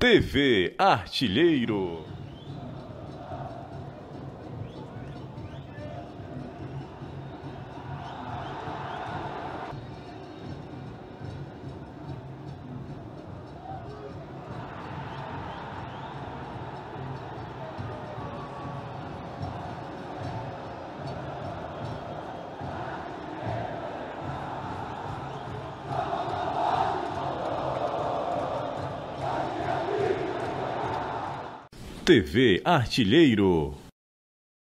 TV Artilheiro. TV Artilheiro.